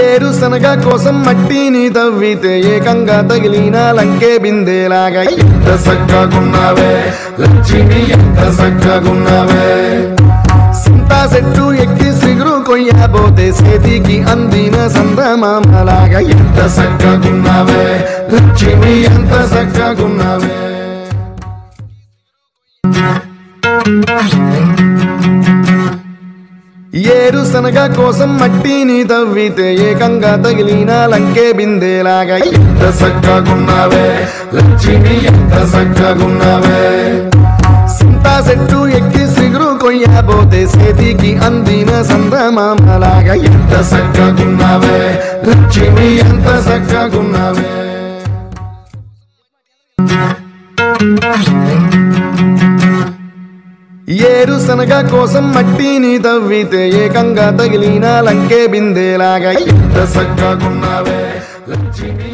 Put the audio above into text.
ఏరుశనగ కోసం మట్టిని తవ్వితే ఏకంగా తగిలిన లంకే బిందేలాగా. ఎంత సక్కగున్నావే లక్ష్మి ఎంత సక్కగున్నావే సింతా చెట్టు ఎక్కి సిగురు కొయ్యబోతే సేతికి అందిన సందమామలాగా ఎంత సక్కగున్నావే లక్ష్మి ఎంత సక్కగున్నావే ఏరుశనగ కోసం మట్టిని తవ్వితే ఏకంగా తగిలిన లంకే బిందేలాగా. ఎంత సక్కగున్నావే లక్ష్మి ఎంత సక్కగున్నావే సింతా చెట్టు ఎక్కి సిగురు కొయ్యబోతే సేతికి అందిన సందమామలాగా ఎంత సక్కగున్నావే లక్ష్మి ఎంత సక్కగున్నావే ఏరుశనగ కోసం మట్టిని తవ్వితే ఏకంగా తగిలిన లంకే బిందేలాగా. ఎంత సక్కగున్నావే లక్ష్మి